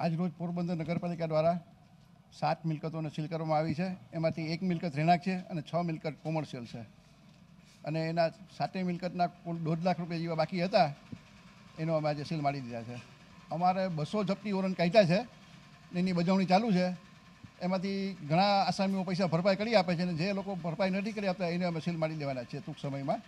આજરોજ પોરબંદર નગરપાલિકા દ્વારા સાત મિલકતોને સીલ કરવામાં આવી છે. એમાંથી એક મિલકત રહેણાંક છે અને છ મિલકત કોમર્શિયલ છે. અને એના સાતેય મિલકતના કુલ દોઢ લાખ રૂપિયા જેવા બાકી હતા. એનો અમે આજે સીલ મારી દીધા છે. અમારે બસો જપ્તી વોરંટ કાઢ્યા છે એની બજવણી ચાલુ છે. એમાંથી ઘણા આસામીઓ પૈસા ભરપાઈ કરી આપે છે અને જે લોકો ભરપાઈ નથી કરી આપતા એને અમે સીલ મારી દેવાના છે ટૂંક સમયમાં.